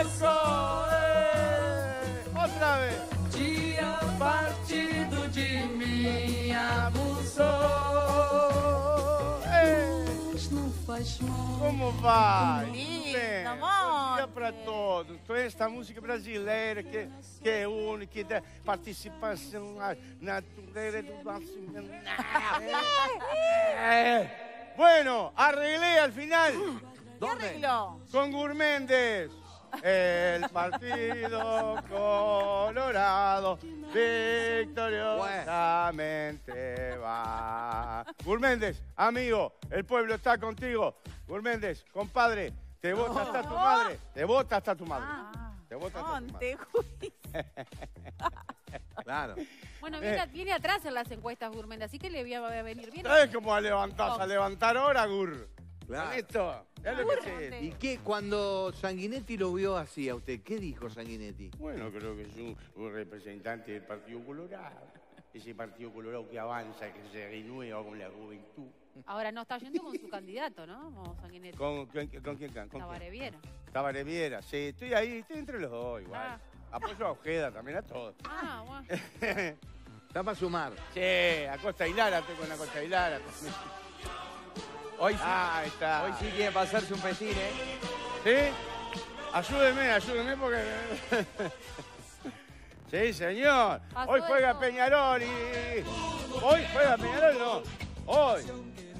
¡Eso! ¡Eh! ¡Otra vez! Dia partido de mim abusou. Não faz mal. Como vai? Bem, amor. Bom dia para todos. Com esta música brasileira que, que é única, que dá participação na- natural do nascimento. É. Bueno, arreglé al final ¿Qué arregló? con Gurméndez. El partido colorado victoriosamente va. Gurméndez, amigo, el pueblo está contigo. Gurméndez, compadre, te vota hasta tu madre. Te vota hasta tu madre. Ah, Te vota hasta tu madre. Claro. Bueno, viene, viene atrás en las encuestas, Gurmenda, así que le voy a, va a venir bien. ¿Sabes cómo a levantar? A levantar ahora, Gur. Claro. Con esto. Ya lo que sé. ¿Y qué cuando Sanguinetti lo vio así a usted? ¿Qué dijo Sanguinetti? Bueno, creo que es un, un representante del Partido Colorado. Ese Partido Colorado que avanza, que se renueva con la juventud. Ahora no está yendo con su candidato, ¿no? Sanguinetti. ¿Con, con, con quién? ¿Con quién? Tabaré Viera. Tabaré Viera, sí, estoy ahí, estoy entre los dos igual. Ah. Apoyo a Ojeda también, a todos. Ah, bueno. Está para sumar. Sí, a Costa y Lara, estoy con la Costa y Lara. Hoy sí, Ah, ahí está. hoy sí quiere pasarse un festín, ¿eh? ¿Sí? Ayúdeme, ayúdeme porque... sí, señor. Hoy juega. Peñarol y... Hoy juega Peñarol, no. Hoy.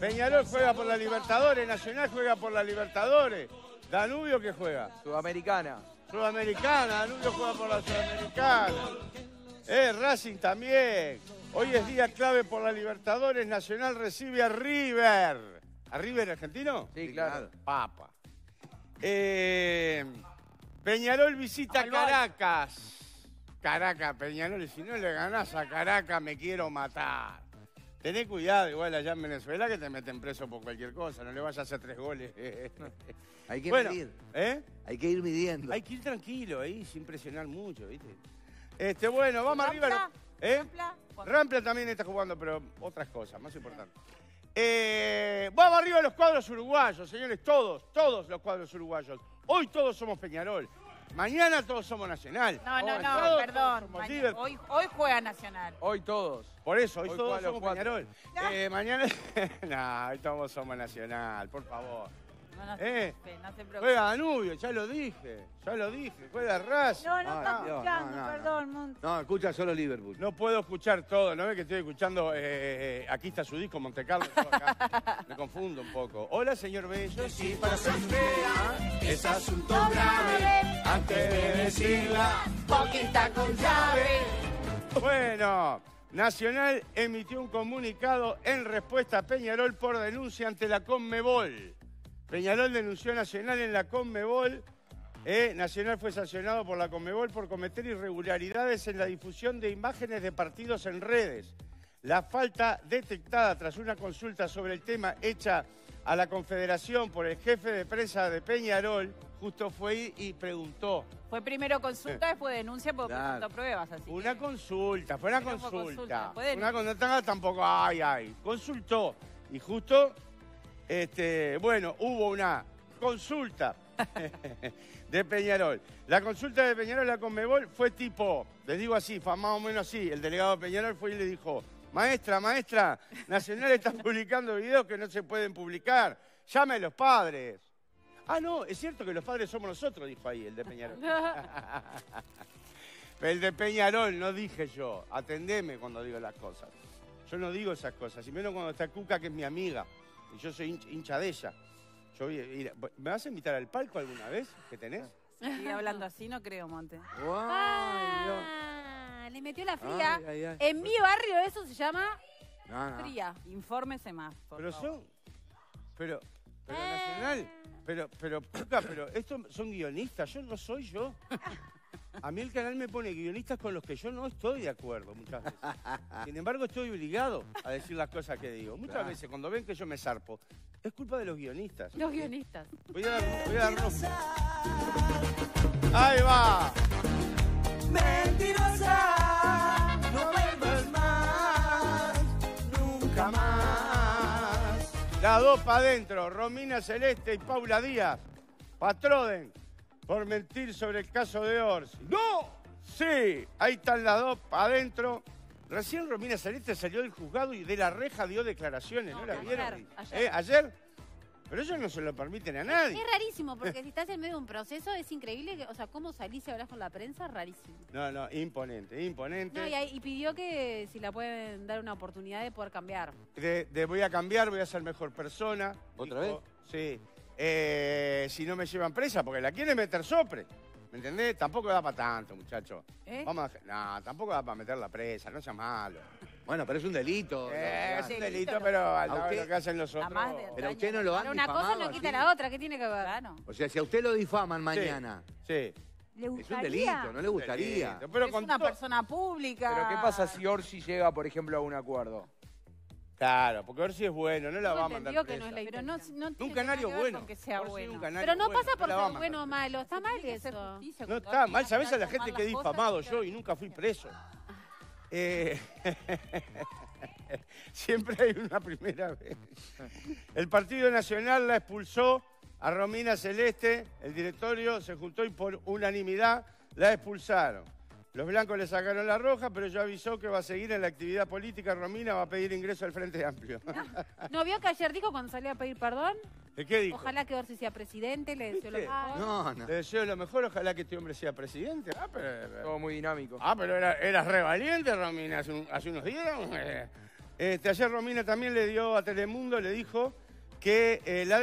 Peñarol juega por la Libertadores, Nacional juega por la Libertadores. Danubio que juega. Sudamericana. Sudamericana, Danubio juega por la Sudamericana. Eh, Racing también. Hoy es día clave por la Libertadores. Nacional recibe a River. ¿A River argentino? Sí, claro. Papa. Eh, Peñarol visita. Caracas. Caracas, Peñarol, si no le ganás a Caracas me quiero matar. Tené cuidado, igual allá en Venezuela que te meten preso por cualquier cosa, no le vayas a hacer tres goles. Hay que bueno, medir. ¿eh? Hay que ir midiendo. Hay que ir tranquilo ahí, sin presionar mucho, ¿viste? Este, bueno, vamos arriba. ¿Rampla? ¿Eh? ¿Rampla? Rampla también está jugando, pero otras cosas, más importantes. Eh, vamos arriba los cuadros uruguayos, señores, todos, todos los cuadros uruguayos. Hoy todos somos Peñarol. Mañana todos somos Nacional. No, no, Hoy no, perdón. Hoy, hoy juega Nacional. Hoy todos. Por eso, hoy, Hoy todos somos cuatro. Peñarol. No. Eh, mañana. no, hoy todos somos Nacional, por favor. No, no, Eh. se, no se preocupe. Juega Danubio, ya lo dije, ya lo dije. Juega Racing. No, no Ay, está escuchando, no, no, no. perdón, Monte. No, escucha solo Liverpool. No puedo escuchar todo, ¿no ves que estoy escuchando? eh, eh, aquí está su disco, Monte Carlo. acá. Me confundo un poco. Hola, señor Bello. Sí, para siempre. Es asunto grave. Antes de decirla, Poquita con llave. Bueno, Nacional emitió un comunicado en respuesta a Peñarol por denuncia ante la Conmebol. Peñarol denunció a Nacional en la Conmebol. Eh, Nacional fue sancionado por la Conmebol por cometer irregularidades en la difusión de imágenes de partidos en redes. La falta detectada tras una consulta sobre el tema hecha a la Confederación por el jefe de prensa de Peñarol, justo fue y preguntó. Fue primero consulta, después denuncia porque Claro. presentó pruebas. Así Una que- consulta, fue una Pero fue consulta. Una consulta tampoco, ay, ay. Consultó. Y justo, este, bueno, hubo una consulta de Peñarol. La consulta de Peñarol a la Conmebol fue tipo, les digo así, fue más o menos así. El delegado de Peñarol fue y le dijo, maestra, maestra, Nacional está publicando videos que no se pueden publicar. Llame a los padres. Ah, no, es cierto que los padres somos nosotros, dijo ahí el de Peñarol. El de Peñarol, no dije yo. Atendeme cuando digo las cosas. Yo no digo esas cosas. Y menos cuando está Cuca, que es mi amiga. Y yo soy hincha, hincha de ella. Yo voy a ir- ¿Me vas a invitar al palco alguna vez que tenés? Sigue hablando así, no creo, Monte. Ay, Dios. Ah, le metió la fría. Ay, ay, ay. En mi barrio eso se llama No, no. fría. Infórmese más, por Pero favor. son. Pero. Pero Ah. Nacional. Pero, pero, Cuca, pero estos son guionistas. Yo no soy yo. A mí el canal me pone guionistas con los que yo no estoy de acuerdo muchas veces. Sin embargo, estoy obligado a decir las cosas que digo. Muchas Claro. veces, cuando ven que yo me zarpo, es culpa de los guionistas. Los guionistas. Voy a dar, voy a dar unos- Ahí va. Mentirosa, no vuelvas más, nunca más. Las dos para adentro, Romina Celeste y Paula Díaz. Patroden por mentir sobre el caso de Orsi. ¡No! Sí, ahí están las dos adentro. Recién Romina Celeste salió del juzgado y de la reja dio declaraciones, ¿no, No, la ayer, vieron? ayer. ¿Eh? ¿Ayer? Pero ellos no se lo permiten a nadie. Es rarísimo, porque si estás en medio de un proceso es increíble, que, o sea, cómo salís y hablas con la prensa, rarísimo. No, no, imponente, imponente. No, y, pidió que si la pueden dar una oportunidad de poder cambiar. de, de voy a cambiar, voy a ser mejor persona. ¿Otra Dijo, Sí. Eh, si no me llevan presa, porque la quieren meter sopre. ¿Me entendés? Tampoco da para tanto, muchacho. ¿Eh? Vamos a, no, tampoco da para meter la presa, no sea malo. Bueno, pero es un delito. Eh, es un delito, delito, no. pero al lo que hacen los otros. más de- Pero a usted no lo han Pero una cosa no quita así. la otra, ¿qué tiene que ver? Claro. O sea, si a usted lo difaman Sí, mañana, Sí. ¿Le es un delito, no le gustaría. Delito, Pero es con una persona pública. Pero ¿qué pasa si Orsi llega, por ejemplo, a un acuerdo? Claro, porque Orsi es bueno, no la va a mandar que no presa. es la Pero no, Un tiene canario que ver bueno. con que sea Orsi es bueno. un canario Pero no bueno, pasa por a ser bueno o presa. malo, está mal eso. justicia No está mal, ¿sabés a la gente que he difamado yo y nunca fui preso? Eh, siempre hay una primera vez. El Partido Nacional la expulsó a Romina Celeste, el directorio se juntó y por unanimidad la expulsaron. Los blancos le sacaron la roja, pero ya avisó que va a seguir en la actividad política. Romina va a pedir ingreso al Frente Amplio. ¿No vio que ayer dijo cuando salió a pedir perdón? ¿Qué dijo? Ojalá que Orsi sea presidente, le deseo lo mejor. No, no. Le deseo lo mejor, ojalá que este hombre sea presidente. Ah, pero, Todo muy dinámico. Ah, pero era, eras re valiente, Romina, hace, un- hace unos días. eh. Este, ayer Romina también le dio a Telemundo, le dijo que, eh, la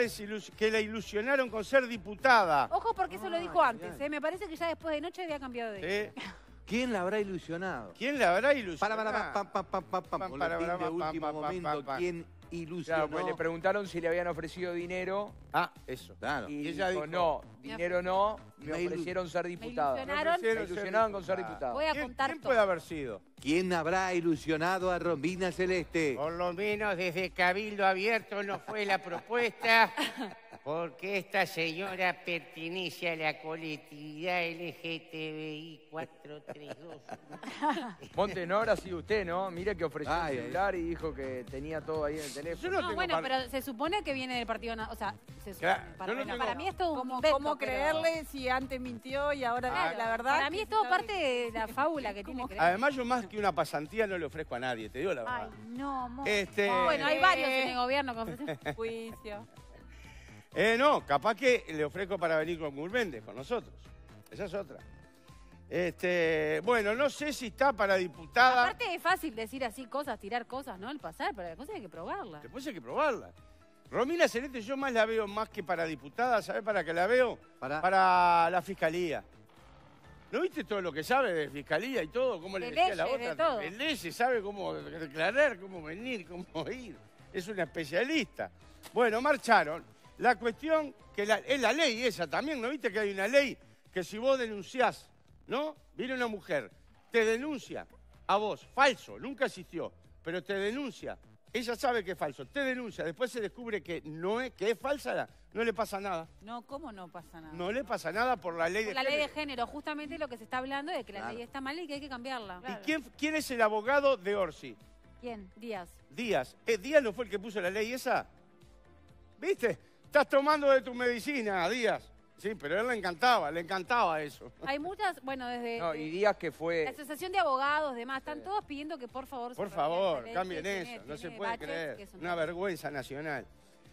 que la ilusionaron con ser diputada. Ojo porque eso lo dijo antes, ¿eh? me parece que ya después de noche había cambiado de ¿Sí? ¿Quién la habrá ilusionado? ¿Quién la habrá Para, ilusionado? para, pam, pam, pam, pam, pam. Pam, Boletín para, para, pam, último pam, pam, momento. pam, pam. ¿Quién ilusionó? Claro, pues le preguntaron si le habían ofrecido dinero Ah, eso. Claro. y, ella dijo, dijo, no, dinero no, me Me ofrecieron ser diputada. ilusionaron. Me ilusionaron con ser. Voy a ¿Quién, contar quién todo. puede haber sido? ¿Quién habrá ilusionado a Romina Celeste? Por lo menos desde Cabildo Abierto no fue la propuesta, porque esta señora pertenece a la colectividad LGTBI 432. Monte, no habrá sido usted, ¿no? Mire que ofreció Ay, el celular y dijo que tenía todo ahí en el Yo teléfono. no No, tengo bueno, par- pero se supone que viene del partido, o sea, se supone, Claro, para, yo no bueno, tengo- para mí es todo un ¿Cómo, invento, cómo pero- creerle si antes mintió y ahora Claro, la verdad? Para mí es todo parte de la fábula que tiene que creer. Además, yo más que una pasantía no le ofrezco a nadie, te digo la verdad. Ay, no, amor. Este, Bueno, hay varios en el gobierno que ofrecen. Juicio. Eh, no, capaz que le ofrezco para venir con Gurméndez, con nosotros. Esa es otra. Este, bueno, no sé si está para diputada. Aparte es fácil decir así cosas, tirar cosas, ¿no? El pasar, pero la cosa hay que probarla. Después hay que probarla. Romina Celeste yo más la veo más que para diputada, ¿sabes para qué la veo? Para- la fiscalía. ¿No viste todo lo que sabe de fiscalía y todo? ¿Cómo le De decía la de otra? todo. De leyes, sabe cómo declarar, cómo venir, cómo ir. Es una especialista. Bueno, marcharon. La cuestión, que la- es la ley esa también, ¿no viste que hay una ley que si vos denunciás, ¿no? Viene una mujer, te denuncia a vos, falso, nunca existió, pero te denuncia. Ella sabe que es falso, te denuncia, después se descubre que no es, que es falsa, la- no le pasa nada. No, ¿cómo no pasa nada? No le pasa nada por la ley de Por la ley de género. género, justamente lo que se está hablando de que la Claro. ley está mal y que hay que cambiarla. ¿Y quién, quién es el abogado de Orsi? ¿Quién? Díaz. Díaz. ¿Eh, ¿Díaz no fue el que puso la ley esa? ¿Viste? Estás tomando de tu medicina, Díaz. Sí, pero a él le encantaba, le encantaba eso. Hay muchas, bueno, desde No, y Díaz que la fue... Asociación de Abogados, demás, están todos pidiendo que por favor... se Por favor, la ley, cambien tiene- eso. No se puede creer. son Una vergüenza nacional.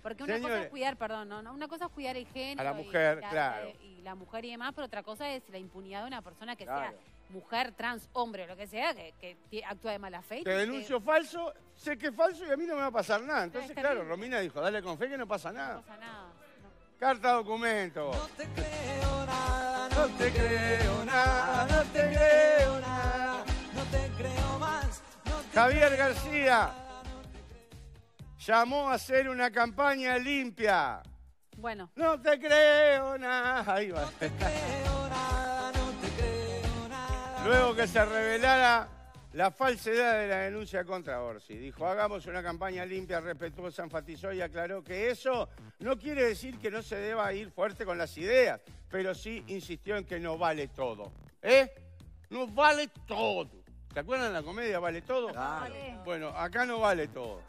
Porque una cosa es cuidar, perdón, no, una cosa es cuidar el género. A la y mujer, la- claro. Y la mujer y demás, pero otra cosa es la impunidad de una persona que Claro. sea mujer, trans, hombre, o lo que sea, que, actúa de mala fe. Te que- denuncio falso, sé que es falso y a mí no me va a pasar nada. Entonces, claro. Romina dijo, dale con fe que no pasa No nada. pasa nada. no. Carta documento. No te creo nada, No te creo nada, no te creo nada. no te creo más. No te Javier García llamó a hacer una campaña limpia. Bueno, No te creo nada. Ahí va. creo Luego que se revelara la falsedad de la denuncia contra Orsi. Dijo, hagamos una campaña limpia, respetuosa, enfatizó y aclaró que eso no quiere decir que no se deba ir fuerte con las ideas, pero sí insistió en que no vale todo. ¿Eh? No vale todo. ¿Se acuerdan de la comedia Vale Todo? Claro. Bueno, acá no vale todo.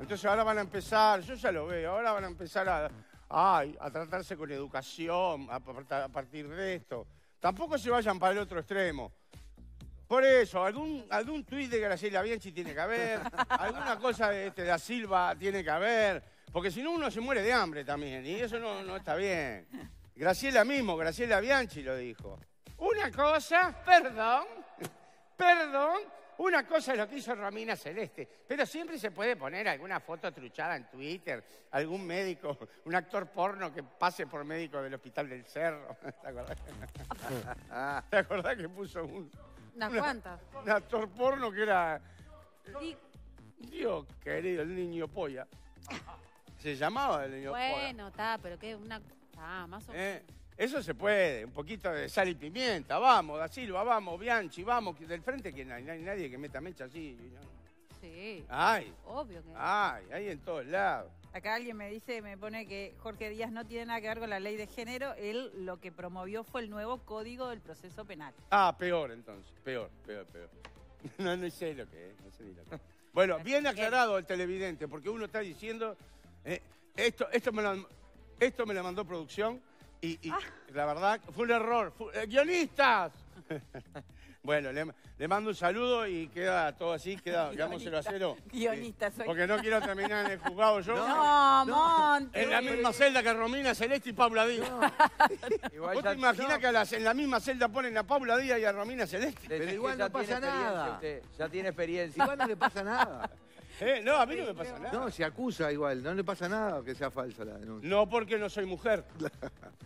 Entonces ahora van a empezar, yo ya lo veo, ahora van a empezar a, ay, a tratarse con educación a partir de esto. Tampoco se vayan para el otro extremo. Por eso, algún, algún tuit de Graciela Bianchi tiene que haber, alguna cosa de, este, de Da Silva tiene que haber, porque si no uno se muere de hambre también, y eso no, no está bien. Graciela mismo, Graciela Bianchi lo dijo. Una cosa, perdón, perdón, una cosa es lo que hizo Romina Celeste, pero siempre se puede poner alguna foto truchada en Twitter, algún médico, un actor porno que pase por médico del Hospital del Cerro. ¿Te acordás? ¿Te acordás que puso un, Unas Una- cuantas. un actor porno que era, Y- Dios querido, el niño polla? Se llamaba el niño polla. Bueno, está, pero que una. Ah, más o menos. Eh, Eso se puede, un poquito de sal y pimienta, vamos, Da Silva, vamos, Bianchi, vamos, del frente que no hay, no hay nadie que meta mecha así. ¿no? Sí, Ay, obvio que. ay, ahí en todos lados. Acá alguien me dice, me pone que Jorge Díaz no tiene nada que ver con la ley de género. Él lo que promovió fue el nuevo código del proceso penal. Ah, peor entonces, peor, peor, peor. No, no sé lo que es, no sé ni lo que es. Bueno, bien aclarado el televidente, porque uno está diciendo, eh, esto, esto, me lo, esto me lo mandó producción y, y la verdad fue un error. Fue- eh, ¡Guionistas! bueno, le, le mando un saludo y queda todo así, queda, digámoselo a cero. Guionista soy. Porque no quiero terminar en el juzgado yo. No, Monte. En la misma celda que Romina Celeste y Paula Díaz. Igual ¿Vos ya- te imaginás no, que a las- en la misma celda ponen a Paula Díaz y a Romina Celeste? que igual no pasa nada. usted, ya tiene experiencia. Igual no le pasa nada. Eh, No, a mí no me pasa nada. No, se acusa igual, no le pasa nada que sea falsa la denuncia. No porque no soy mujer.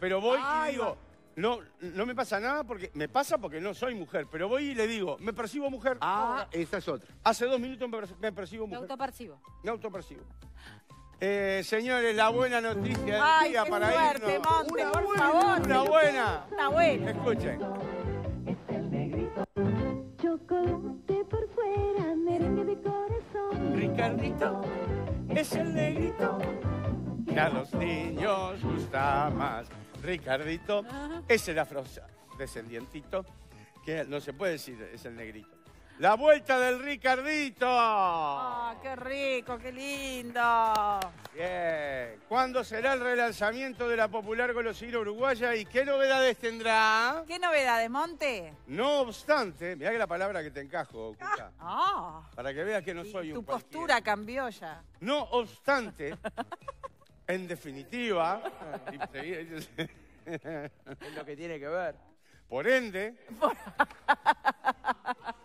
Pero voy y digo, no, no me pasa nada porque me pasa porque no soy mujer. Pero voy y le digo, me percibo mujer. Ah, esa es otra. Hace dos minutos me, per- me percibo Me mujer. autopercibo. Me autopercibo. Eh, señores, la buena noticia del Ay, día qué para fuerte, irnos. Monte, por favor. Una buena. Está bueno. Escuchen. Chocolate por fuera, merengue de corazón. Ricardito es el negrito que a los niños gusta más. Ricardito es el afrodescendientito que no se puede decir, es el negrito. La vuelta del Ricardito. Ah, qué rico, qué lindo. Bien. ¿Cuándo será el relanzamiento de la popular golosina uruguaya y qué novedades tendrá? ¿Qué novedades, Monte? No obstante, mirá que la palabra que te encajo, Cuca, Ah, para que veas que no soy tu un postura cualquiera. cambió ya. No obstante, en definitiva, Es lo que tiene que ver. por ende,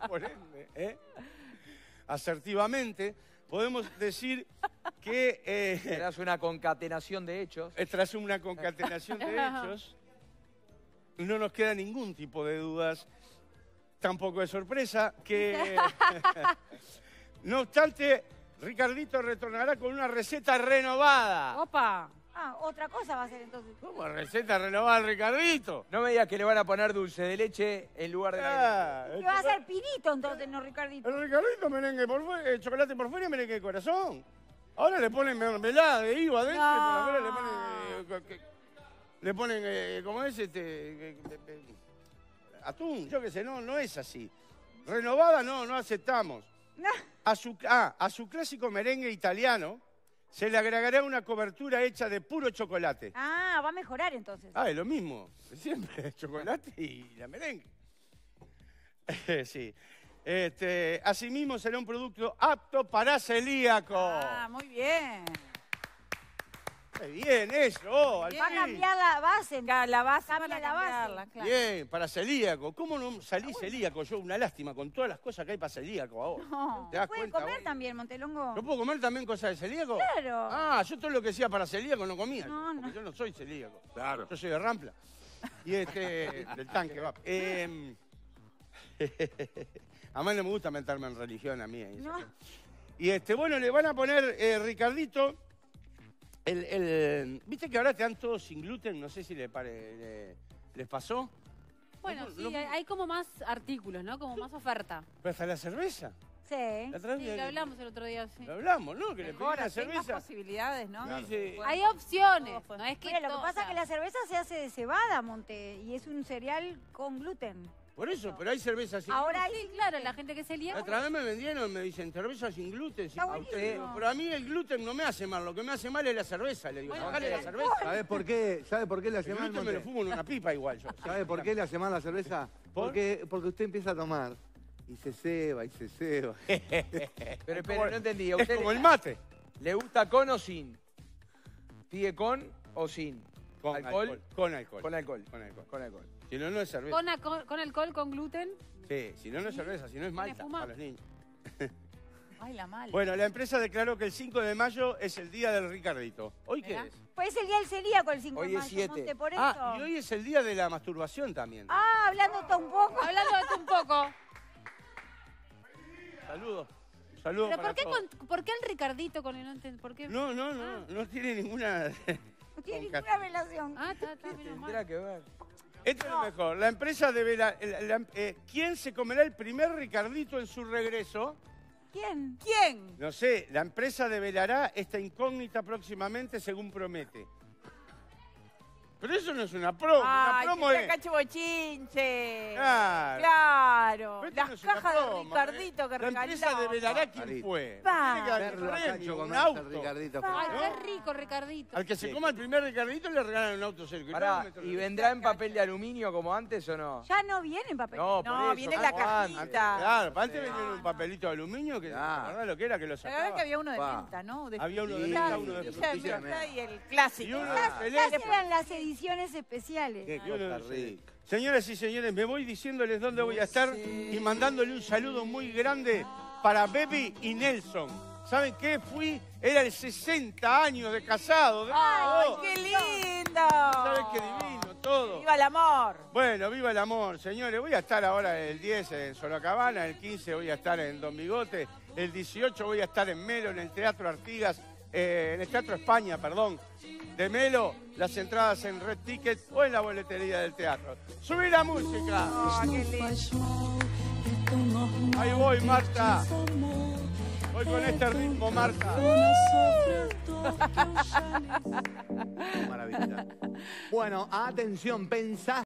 por ende, ¿eh? asertivamente, podemos decir que eh, Serás una concatenación de hechos. tras una concatenación de hechos, no nos queda ningún tipo de dudas, tampoco de sorpresa, que no obstante, Ricardito retornará con una receta renovada. Opa. Ah, otra cosa va a ser entonces. ¿Cómo receta renovada al Ricardito? No me digas que le van a poner dulce de leche en lugar de merengue. Ah, ¿Qué va a ser pinito entonces, no, Ricardito? El Ricardito merengue por fuera, eh, chocolate por fuera y merengue de corazón. Ahora le ponen mermelada de higo adentro y por afuera le ponen... eh, le ponen, eh, ¿cómo es este? eh, eh, eh, atún, yo qué sé, no, no es así. Renovada no, no aceptamos. A su, ah, a su clásico merengue italiano se le agregará una cobertura hecha de puro chocolate. Ah, va a mejorar entonces. Ah, es lo mismo, siempre, chocolate y la merengue. sí. Este, asimismo será un producto apto para celíacos. Ah, muy bien. Qué bien eso, al. Va a fin. cambiar la base. Ca- La base Cambia la base. cambiarla, claro. Bien, para celíaco. ¿Cómo no salí celíaco yo? Una lástima con todas las cosas que hay para celíaco ahora. No. ¿Te das Puede cuenta? comer vos? también, Montelongo. ¿No puedo comer también cosas de celíaco? Claro. Ah, yo todo lo que decía para celíaco no comía. No, no. Porque yo no soy celíaco. Claro. Yo soy de Rampla. Y este, del tanque, va. Eh, a mí no me gusta meterme en religión a mí. No. Y este, bueno, le van a poner, eh, Ricardito, el, el- ¿viste que ahora te dan todo sin gluten? No sé si le pare- le- les pasó. Bueno, No, sí, hay, hay como más artículos, ¿no? Como más oferta. Pero hasta la cerveza. Sí. La otra Sí, lo hablamos el otro día, sí. Lo hablamos, ¿no? Que le pedí Mejor, una hay más cerveza. posibilidades, ¿no? Me dice, Hay opciones, no es que Mira, lo que todo, pasa o es que la cerveza se hace de cebada, Monte, y es un cereal con gluten. Por eso, pero hay cerveza sin Ahora Sí, hay claro, la gente que se lía. La otra vez me vendieron, me dicen cerveza sin gluten. sin- Está a usted, buenísimo. pero a mí el gluten no me hace mal, lo que me hace mal es la cerveza. Le digo, Bueno, sacale la cerveza. ¿Sabe por qué? ¿Sabe por qué le hace El mal, gluten me lo Monte? fumo en una pipa igual yo. ¿Sabe por qué le hace mal la cerveza? ¿Por? Porque, porque usted empieza a tomar y se ceba y se ceba. Pero espere, no entendí. ¿A Es usted como le, el mate. le gusta con o sin? ¿Pide con o sin? Con ¿Alcohol? alcohol. Con alcohol. Con alcohol. Con alcohol. Con alcohol. Si no, no es cerveza. Con, alcohol- con alcohol, con gluten. Sí, si no, no es cerveza, si no es malta para los niños. Ay, la mala. Bueno, la empresa declaró que el 5 de mayo es el día del Ricardito. ¿Hoy qué Mirá. es? Pues es el día del celíaco el 5 Hoy de es mayo, siete. Monte, por eso. Ah, y hoy es el día de la masturbación también. Ah, hablando todo un poco. Hablando de esto un poco. Saludos. Saludos ¿Pero para por qué, con- por qué el Ricardito con el no ¿Por qué? No, no, no, no tiene ninguna... No tiene ninguna relación. Ah, está, está, menos mal. Tendrá que ver. Esto es lo mejor. La empresa debe... la- la- la- eh, ¿Quién se comerá el primer Ricardito en su regreso? ¿Quién? ¿Quién? No sé, la empresa develará esta incógnita próximamente según promete. Pero eso no es una promo, una Ay, promo que es... cacho bochinche. Claro. Claro. Pero Las no una cajas de promo, Ricardito que La empresa develará quién Carito. fue. Pa. Tiene que haber premio, un auto. Ricardito. Ay, ¿no? qué rico, Ricardito. Al que se Sí. coma el primer Ricardito le regalan un auto cerca. Pará, ¿y vendrá en papel de aluminio como antes o no? Ya no viene en papel. No, No, eso, viene la como antes. cajita. Claro, antes vendían un papelito de aluminio que la verdad lo que era que lo La verdad sacaba. que había uno de Pa. menta, ¿no? De Había uno de menta, uno de frutilla y el clásico. Y uno de celeste. eran las ediciones especiales. Qué rica. Señoras y señores, me voy diciéndoles dónde voy a estar y mandándole un saludo muy grande para Baby y Nelson. ¿Saben qué? Fui, era el 60 años de casado. de ¡Ay, qué lindo! ¿Sabes qué divino todo? ¡Viva el amor! Bueno, viva el amor, señores. Voy a estar ahora el 10 en Sorocabana, el 15 voy a estar en Don Bigote, el 18 voy a estar en Melo, en el Teatro Artigas, eh, en el Teatro España, perdón, de Melo, las entradas en Red Ticket o en la boletería del teatro. ¡Subí la música! ¡Ah! Ahí voy, Marta. Voy con este ritmo, Marta. Maravilla. Bueno, atención, pensá